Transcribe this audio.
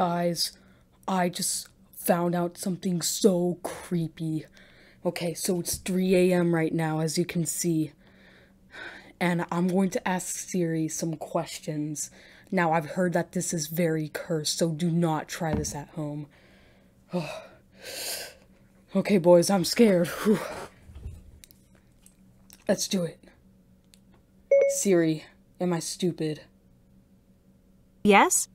Guys, I just found out something so creepy. Okay, so it's 3 a.m. right now, as you can see. And I'm going to ask Siri some questions. Now, I've heard that this is very cursed, so do not try this at home. Oh. Okay, boys, I'm scared. Whew. Let's do it. Siri, am I stupid? Yes?